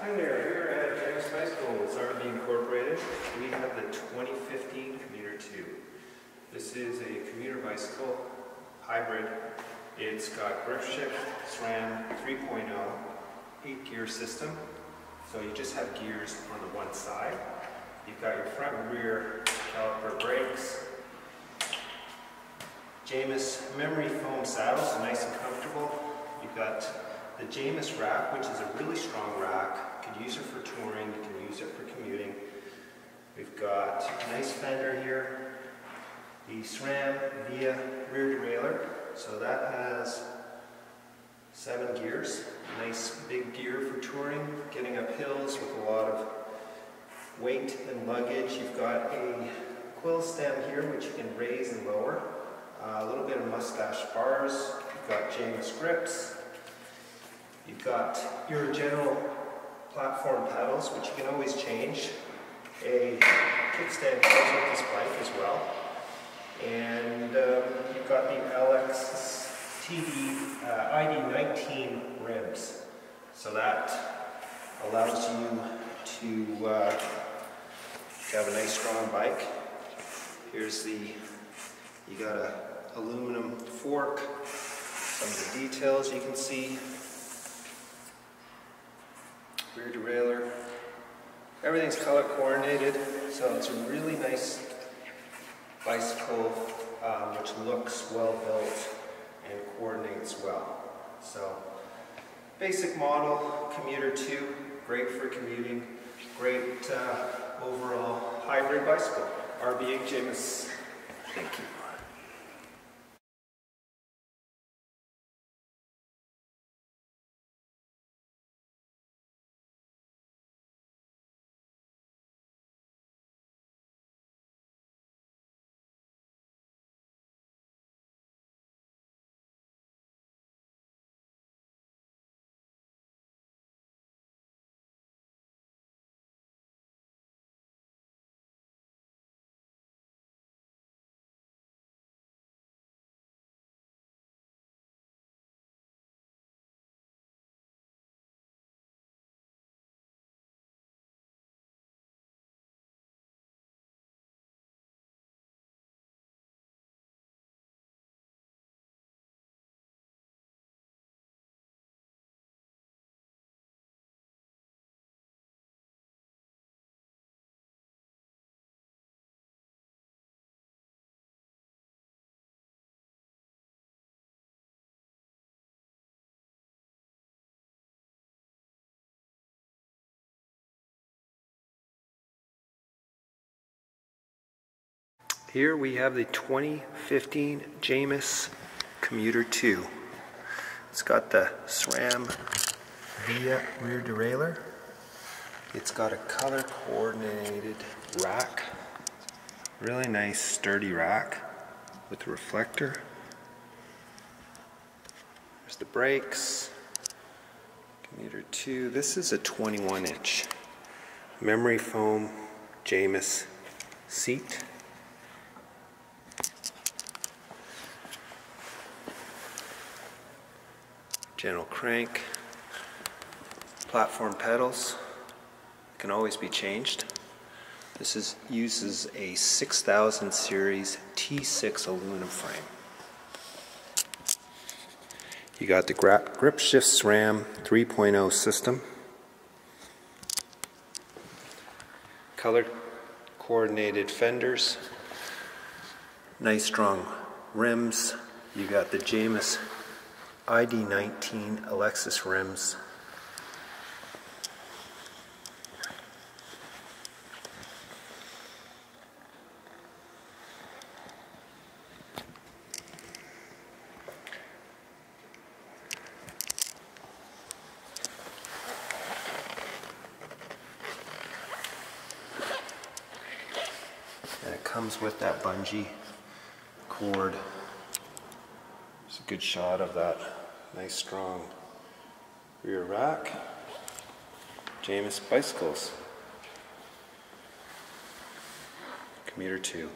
Hi there, here at Jamis Bicycles RB Incorporated, we have the 2015 Commuter 2. This is a commuter bicycle hybrid. It's got grip shift SRAM 3.0, 8 gear system. So you just have gears on the one side. You've got your front and rear caliper brakes. Jamis memory foam saddles, nice and comfortable. The Jamis rack, which is a really strong rack. You can use it for touring, you can use it for commuting. We've got a nice fender here. The SRAM Via rear derailleur. So that has seven gears. Nice big gear for touring, getting up hills with a lot of weight and luggage. You've got a quill stem here, which you can raise and lower. Uh, a little bit of mustache bars. You've got Jamis grips. You've got your general platform pedals, which you can always change. A kickstand comes with this bike as well. And um, you've got the LX TD uh, ID19 rims. So that allows you to uh, have a nice strong bike. Here's the, you got a aluminum fork, some of the details you can see rear derailleur. Everything's color coordinated, so it's a really nice bicycle um, which looks well built and coordinates well. So, basic model, commuter 2, great for commuting, great uh, overall hybrid bicycle. RBA Jamis, thank you. Here we have the 2015 Jamis Commuter 2. It's got the SRAM Via rear derailleur. It's got a color coordinated rack. Really nice sturdy rack with a reflector. There's the brakes. Commuter 2. This is a 21 inch memory foam Jamis seat. General crank, platform pedals can always be changed. This is, uses a 6000 series T6 aluminum frame. You got the grip shift SRAM 3.0 system. Color coordinated fenders. Nice strong rims. You got the Jamis ID19 Alexis rims. And it comes with that bungee cord. It's a good shot of that Nice strong rear rack. Jamis bicycles. Commuter 2.